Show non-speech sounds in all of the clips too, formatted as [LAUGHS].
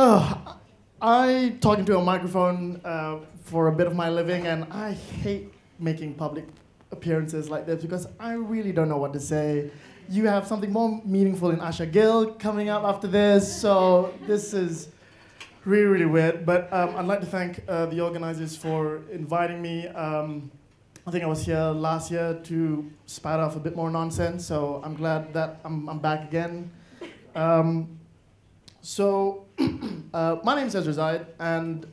I talk into a microphone uh, for a bit of my living, and I hate making public appearances like this because I really don't know what to say. You have something more meaningful in Asha Gill coming up after this, so this is really, really weird. But um, I'd like to thank uh, the organizers for inviting me. Um, I think I was here last year to spout off a bit more nonsense, so I'm glad that I'm, I'm back again. Um, so, [CLEARS THROAT] uh, my name is Ezra Zaid, and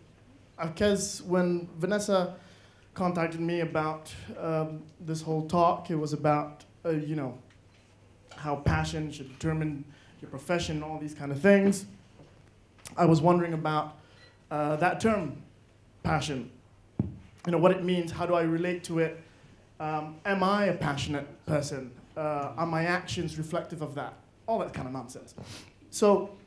because when Vanessa contacted me about um, this whole talk, it was about, uh, you know, how passion should determine your profession, all these kind of things. I was wondering about uh, that term, passion. You know, what it means, how do I relate to it? Um, am I a passionate person? Uh, are my actions reflective of that? All that kind of nonsense. So,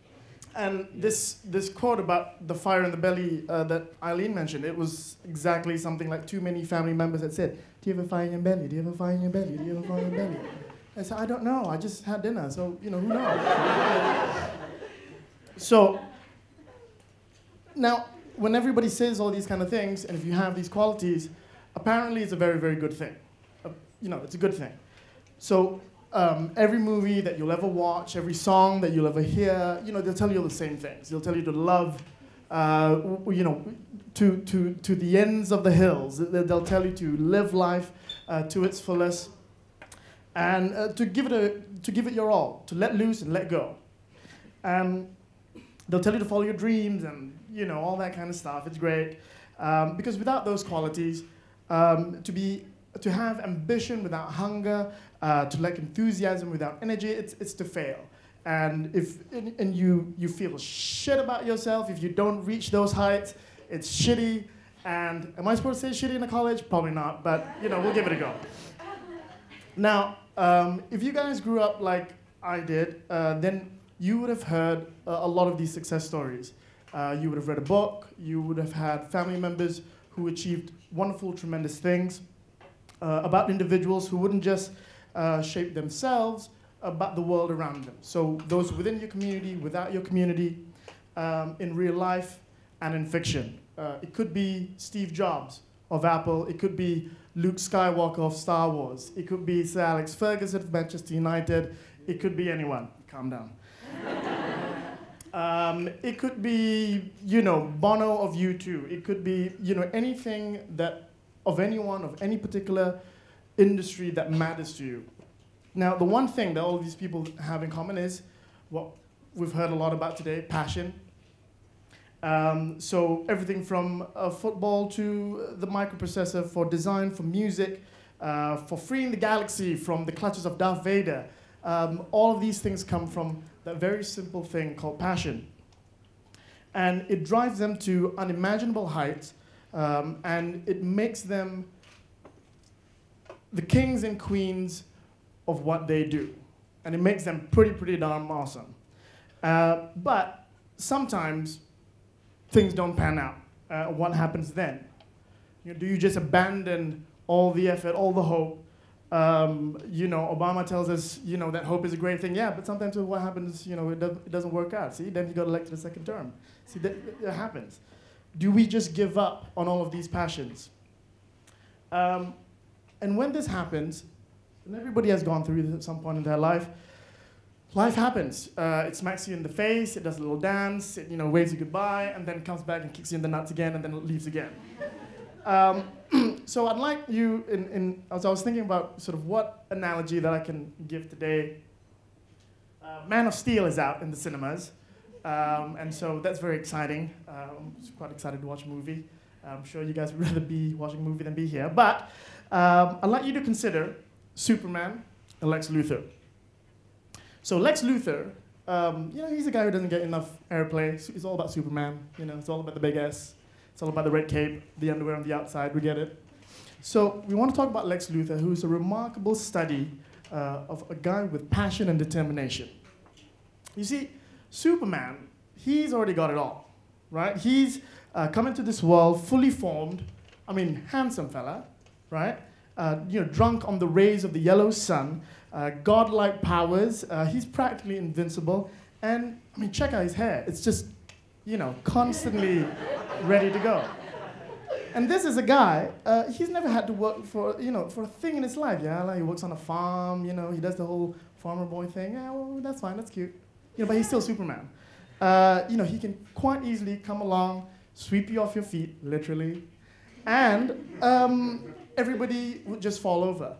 and this, this quote about the fire in the belly uh, that Eileen mentioned, it was exactly something like too many family members had said, do you have a fire in your belly? Do you have a fire in your belly? Do you have a fire in your belly? I said, I don't know. I just had dinner, so, you know, who knows? so, now, when everybody says all these kind of things, and if you have these qualities, apparently it's a very, very good thing. Uh, you know, it's a good thing. So um, every movie that you'll ever watch, every song that you'll ever hear, you know, they'll tell you the same things. They'll tell you to love, uh, you know, to, to, to the ends of the hills. They'll tell you to live life uh, to its fullest and uh, to, give it a, to give it your all, to let loose and let go. And they'll tell you to follow your dreams and, you know, all that kind of stuff. It's great. Um, because without those qualities, um, to be to have ambition without hunger, uh, to lack enthusiasm without energy, it's, it's to fail. And if and, and you you feel shit about yourself if you don't reach those heights, it's shitty. And am I supposed to say shitty in a college? Probably not, but you know we'll give it a go. Now, um, if you guys grew up like I did, uh, then you would have heard a, a lot of these success stories. Uh, you would have read a book. You would have had family members who achieved wonderful, tremendous things uh, about individuals who wouldn't just uh, shape themselves, but the world around them. So those within your community, without your community, um, in real life, and in fiction. Uh, it could be Steve Jobs of Apple. It could be Luke Skywalker of Star Wars. It could be Sir Alex Ferguson of Manchester United. It could be anyone. Calm down. [LAUGHS] Um, it could be, you know, Bono of U2. It could be, you know, anything that, of anyone, of any particular industry that matters to you. Now, the one thing that all these people have in common is what we've heard a lot about today passion. Um, so, everything from uh, football to the microprocessor for design, for music, uh, for freeing the galaxy from the clutches of Darth Vader. Um, all of these things come from that very simple thing called passion. And it drives them to unimaginable heights, um, and it makes them the kings and queens of what they do. And it makes them pretty, pretty darn awesome. Uh, but sometimes things don't pan out. Uh, what happens then? You know, do you just abandon all the effort, all the hope, um, you know, Obama tells us, you know, that hope is a great thing. Yeah, but sometimes what happens, you know, it, does, it doesn't work out. See, then he got elected a second term. See, that, that happens. Do we just give up on all of these passions? Um, and when this happens, and everybody has gone through this at some point in their life, life happens. Uh, it smacks you in the face, it does a little dance, it, you know, waves you goodbye, and then comes back and kicks you in the nuts again, and then it leaves again. [LAUGHS] Um, [CLEARS THROAT] so I'd like you, in, in, as I was thinking about sort of what analogy that I can give today, uh, Man of Steel is out in the cinemas, um, and so that's very exciting. Um, I'm quite excited to watch a movie. I'm sure you guys would [LAUGHS] rather be watching a movie than be here. But um, I'd like you to consider Superman and Lex Luthor. So Lex Luthor, um, you know, he's a guy who doesn't get enough airplay. It's all about Superman. You know, it's all about the big S. It's all about the red cape, the underwear on the outside, we get it. So we want to talk about Lex Luthor, who's a remarkable study uh, of a guy with passion and determination. You see, Superman, he's already got it all, right? He's uh, come into this world fully formed, I mean, handsome fella, right? Uh, you know, drunk on the rays of the yellow sun, uh, godlike powers. Uh, he's practically invincible. And, I mean, check out his hair. It's just you know, constantly [LAUGHS] ready to go. And this is a guy, uh, he's never had to work for, you know, for a thing in his life. Yeah, like he works on a farm, you know, he does the whole farmer boy thing. Yeah, well, that's fine, that's cute. You know, but he's still Superman. Uh, you know, he can quite easily come along, sweep you off your feet, literally, and um, everybody would just fall over.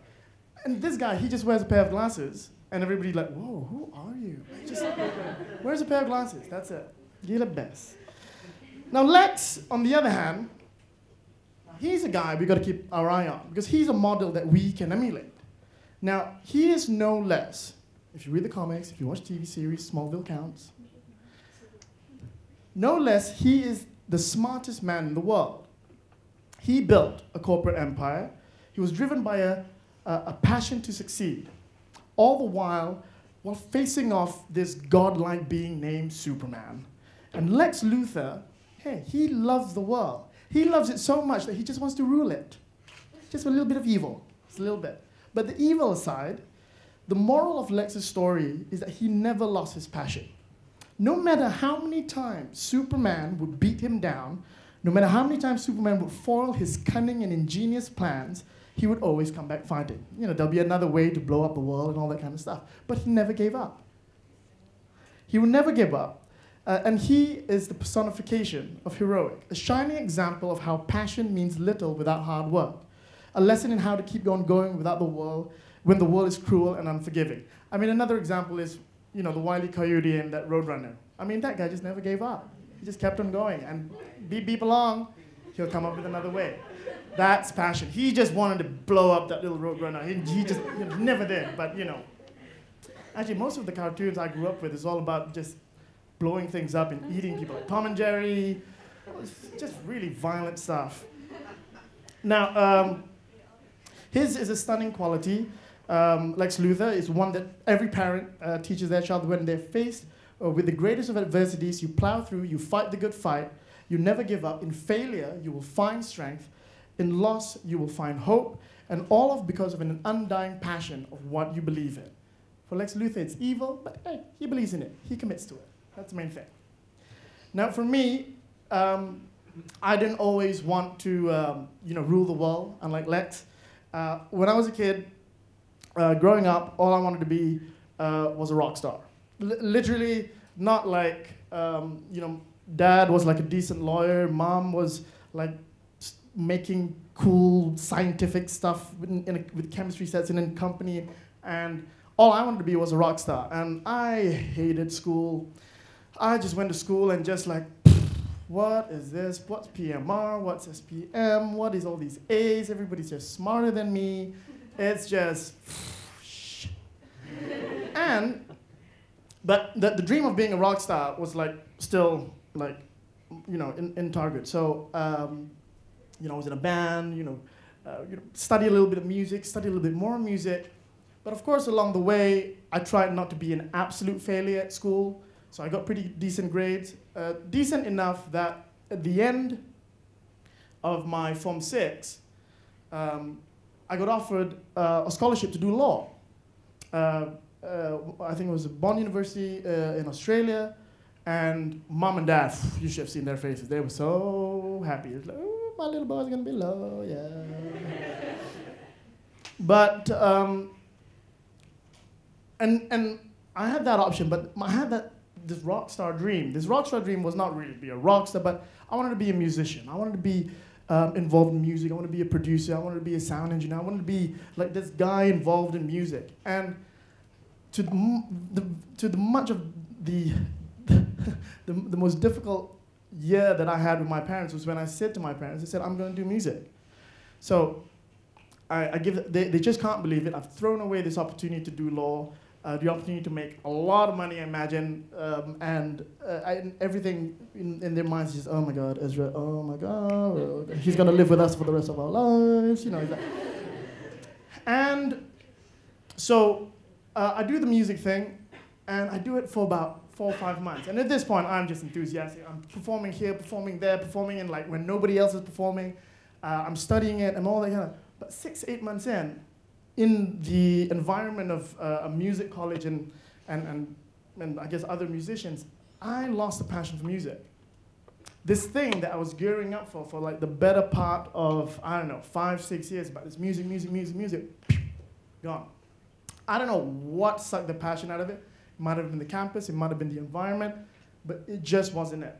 And this guy, he just wears a pair of glasses, and everybody like, whoa, who are you? Just wears a pair of glasses. That's it. You're the best. Now Lex, on the other hand, he's a guy we got to keep our eye on because he's a model that we can emulate. Now he is no less. If you read the comics, if you watch TV series, Smallville counts. No less, he is the smartest man in the world. He built a corporate empire. He was driven by a, a, a passion to succeed, all the while while facing off this godlike being named Superman. And Lex Luthor, hey, he loves the world. He loves it so much that he just wants to rule it. Just a little bit of evil, just a little bit. But the evil aside, the moral of Lex's story is that he never lost his passion. No matter how many times Superman would beat him down, no matter how many times Superman would foil his cunning and ingenious plans, he would always come back fighting. You know, there'll be another way to blow up the world and all that kind of stuff. But he never gave up. He would never give up. Uh, and he is the personification of heroic, a shining example of how passion means little without hard work, a lesson in how to keep on going without the world when the world is cruel and unforgiving. I mean, another example is, you know, the wily coyote and that Roadrunner. I mean, that guy just never gave up. He just kept on going, and beep beep along, he'll come up with another way. That's passion. He just wanted to blow up that little Roadrunner. He, he just know, never did, but you know. Actually, most of the cartoons I grew up with is all about just blowing things up and eating people, like Tom and Jerry, just really violent stuff. Now, um, his is a stunning quality. Um, Lex Luthor is one that every parent uh, teaches their child when they're faced uh, with the greatest of adversities. You plow through, you fight the good fight, you never give up. In failure, you will find strength. In loss, you will find hope, and all of because of an undying passion of what you believe in. For Lex Luthor, it's evil, but hey, he believes in it. He commits to it. That's the main thing. Now, for me, um, I didn't always want to, um, you know, rule the world, unlike Lex. Uh, when I was a kid, uh, growing up, all I wanted to be uh, was a rock star. L literally, not like, um, you know, dad was like a decent lawyer, mom was like making cool scientific stuff in, in a, with chemistry sets in a company, and all I wanted to be was a rock star. And I hated school. I just went to school and just like, what is this? What's PMR? What's SPM? What is all these A's? Everybody's just smarter than me. It's just, and, but the, the dream of being a rock star was like still like, you know, in, in target. So, um, you know, I was in a band, you know, uh, you know, study a little bit of music, study a little bit more music. But of course, along the way, I tried not to be an absolute failure at school. So I got pretty decent grades, uh, decent enough that at the end of my Form 6, um, I got offered uh, a scholarship to do law. Uh, uh I think it was at Bond University uh, in Australia, and mom and dad, you should have seen their faces. They were so happy. Like, oh, my little boy's gonna be law, yeah. [LAUGHS] but, um, and, and I had that option, but I had that this rock star dream. This rock star dream was not really to be a rock star, but I wanted to be a musician. I wanted to be um, involved in music. I wanted to be a producer. I wanted to be a sound engineer. I wanted to be like this guy involved in music. And to the, the to the much of the, [LAUGHS] the, the most difficult year that I had with my parents was when I said to my parents, I said, I'm going to do music. So I, I give, they, they just can't believe it. I've thrown away this opportunity to do law uh, the opportunity to make a lot of money, I imagine, um, and uh, I, everything in, in, their minds is, oh my God, Ezra, oh my God, he's gonna live with us for the rest of our lives, you know. and so uh, I do the music thing, and I do it for about four or five months. And at this point, I'm just enthusiastic. I'm performing here, performing there, performing in like when nobody else is performing. Uh, I'm studying it and all that kind of. But six, eight months in, in the environment of uh, a music college and, and, and, and I guess other musicians, I lost the passion for music. this thing that I was gearing up for for like the better part of I don't know five six years about this music music music music gone. I don't know what sucked the passion out of it. It might have been the campus, it might have been the environment, but it just wasn't it.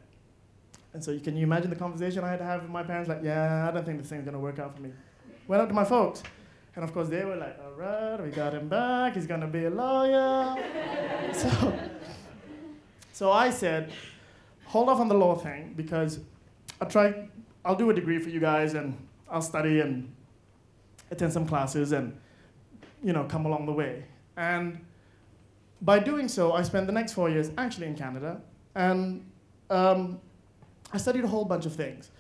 And so you can you imagine the conversation I had to have with my parents? Like, yeah, I don't think this thing's gonna work out for me. Went up to my folks, and of course they were like, all right, we got him back. He's gonna be a lawyer. [LAUGHS] so, so I said, hold off on the law thing because I'll try. I'll do a degree for you guys, and I'll study and attend some classes and you know come along the way. And by doing so, I spent the next four years actually in Canada, and um, I studied a whole bunch of things.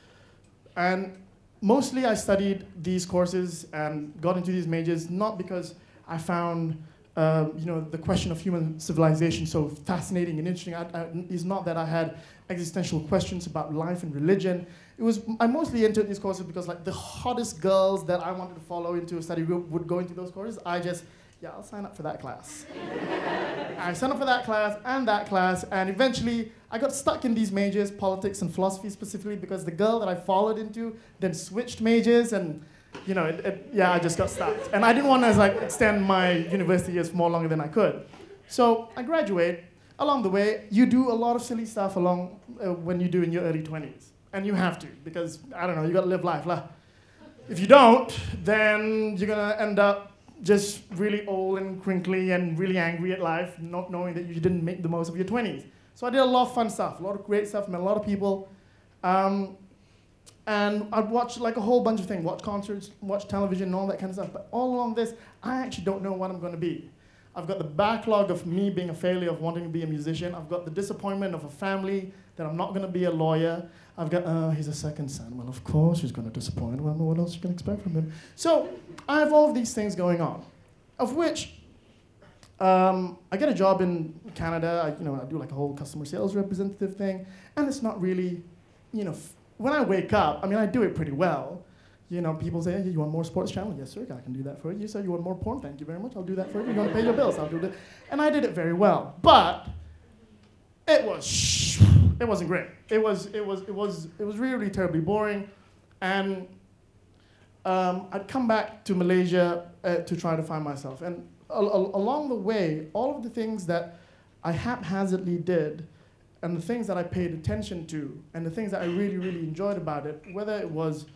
And mostly I studied these courses and got into these majors not because I found uh, you know, the question of human civilization so fascinating and interesting. I, I, it's not that I had existential questions about life and religion. It was I mostly entered these courses because like the hottest girls that I wanted to follow into a study group would go into those courses. I just yeah, I'll sign up for that class. [LAUGHS] I signed up for that class and that class, and eventually I got stuck in these majors, politics and philosophy specifically, because the girl that I followed into then switched majors, and you know, it, it, yeah, I just got stuck. And I didn't want to like extend my university years more longer than I could. So I graduate. Along the way, you do a lot of silly stuff along uh, when you do in your early 20s, and you have to because I don't know, you got to live life, lah. If you don't, then you're gonna end up just really old and crinkly and really angry at life, not knowing that you didn't make the most of your 20s. So I did a lot of fun stuff, a lot of great stuff, met a lot of people. Um, and I'd watch like a whole bunch of things, watch concerts, watch television, and all that kind of stuff. But all along this, I actually don't know what I'm going to be. I've got the backlog of me being a failure of wanting to be a musician. I've got the disappointment of a family that I'm not going to be a lawyer. I've got, uh, he's a second son. Well, of course he's going to disappoint. Well, what else you can expect from him? So I have all of these things going on, of which um, I get a job in Canada. I, you know, I do like a whole customer sales representative thing, and it's not really, you know, when I wake up, I mean, I do it pretty well. You know, people say, hey, you want more sports channel? Yes, sir, I can do that for you. You you want more porn? Thank you very much. I'll do that for you. You want to pay your bills? I'll do that. And I did it very well. But it was it wasn't great. It was it was it was it was really, really terribly boring, and um, I'd come back to Malaysia uh, to try to find myself. And al al along the way, all of the things that I haphazardly did, and the things that I paid attention to, and the things that I really really enjoyed about it, whether it was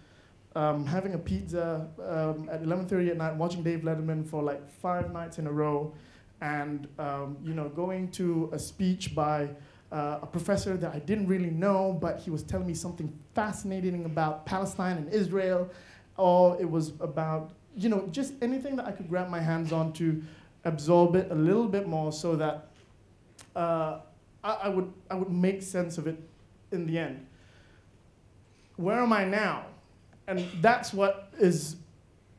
um, having a pizza um, at 11:30 at night, watching Dave Letterman for like five nights in a row, and um, you know going to a speech by uh, a professor that I didn't really know, but he was telling me something fascinating about Palestine and Israel, or it was about, you know, just anything that I could grab my hands on to absorb it a little bit more so that uh, I, I, would, I would make sense of it in the end. Where am I now? And that's what is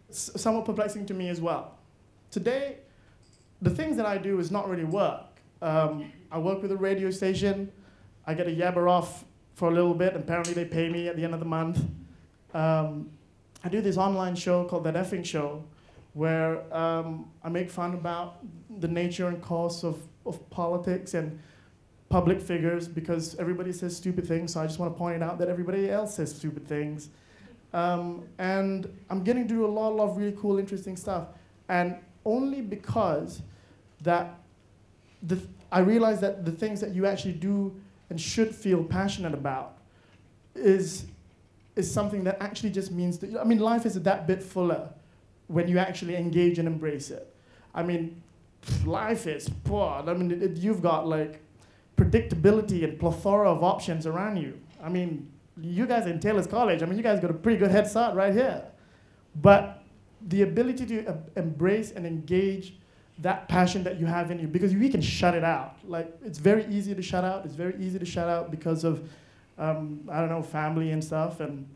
somewhat perplexing to me as well. Today, the things that I do is not really work. Um, I work with a radio station. I get a yabber off for a little bit. Apparently, they pay me at the end of the month. Um, I do this online show called That Effing Show, where um, I make fun about the nature and course of, of politics and public figures because everybody says stupid things, so I just want to point out that everybody else says stupid things. Um, and I'm getting to do a lot, lot of really cool, interesting stuff. And only because that the, I realize that the things that you actually do and should feel passionate about is, is something that actually just means that, I mean, life is that bit fuller when you actually engage and embrace it. I mean, life is poor. I mean, it, it, you've got like predictability and plethora of options around you. I mean, you guys in Taylor's College, I mean, you guys got a pretty good head start right here. But the ability to embrace and engage that passion that you have in you because we can shut it out. Like it's very easy to shut out. It's very easy to shut out because of um, I don't know family and stuff and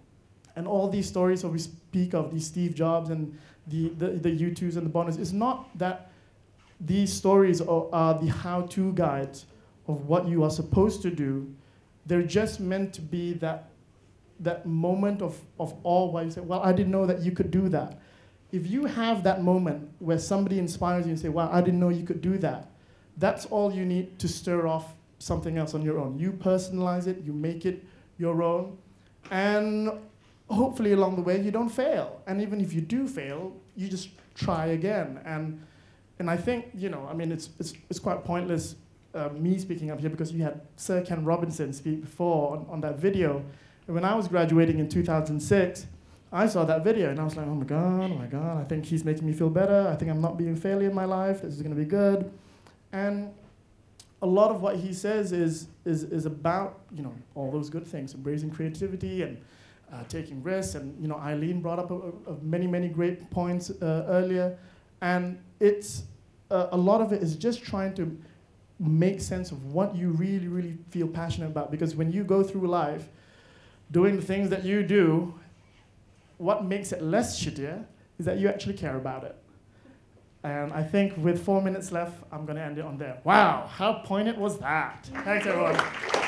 and all these stories that we speak of these Steve Jobs and the the, the U2s and the Boners. It's not that these stories are, are the how-to guides of what you are supposed to do. They're just meant to be that that moment of, of awe where you say, well, I didn't know that you could do that if you have that moment where somebody inspires you and say, wow, I didn't know you could do that, that's all you need to stir off something else on your own. You personalize it, you make it your own, and hopefully along the way you don't fail. And even if you do fail, you just try again. And and I think you know, I mean, it's it's, it's quite pointless uh, me speaking up here because you had Sir Ken Robinson speak before on, on that video. And when I was graduating in 2006, I saw that video and I was like, oh my god, oh my god, I think he's making me feel better. I think I'm not being a failure in my life. This is going to be good. And a lot of what he says is, is, is about you know all those good things, embracing creativity and uh, taking risks. And you know Eileen brought up a, a, many many great points uh, earlier, and it's uh, a lot of it is just trying to make sense of what you really really feel passionate about. Because when you go through life, doing the things that you do, what makes it less shittier is that you actually care about it. And I think with four minutes left, I'm going to end it on there. Wow, how poignant was that? Thanks, everyone.